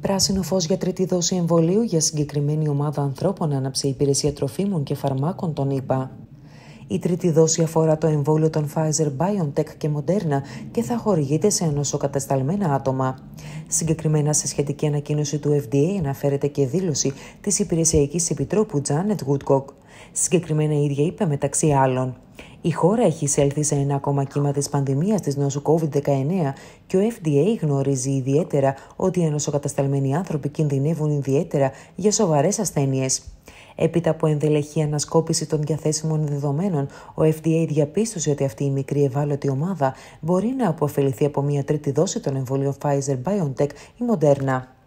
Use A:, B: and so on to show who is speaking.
A: Πράσινο φως για τρίτη δόση εμβολίου για συγκεκριμένη ομάδα ανθρώπων άναψε η Υπηρεσία Τροφίμων και Φαρμάκων των ΗΠΑ. Η τρίτη δόση αφορά το εμβόλιο των Pfizer, BioNTech και Moderna και θα χορηγείται σε ανοσοκατασταλμένα άτομα. Συγκεκριμένα σε σχετική ανακοίνωση του FDA αναφέρεται και δήλωση της Υπηρεσιακής Επιτρόπου Janet Woodcock. Συγκεκριμένα η ίδια είπε μεταξύ άλλων. Η χώρα έχει εισέλθει σε ένα ακόμα κύμα της πανδημίας της νόσου COVID-19 και ο FDA γνωρίζει ιδιαίτερα ότι οι ανοσοκατασταλμένοι άνθρωποι κινδυνεύουν ιδιαίτερα για σοβαρές ασθένειες. Έπειτα από ενδελεχή ανασκόπηση των διαθέσιμων δεδομένων, ο FDA διαπίστωσε ότι αυτή η μικρή ευάλωτη ομάδα μπορεί να αποφεληθεί από μια τρίτη δόση των εμβολίων Pfizer BioNTech ή Moderna.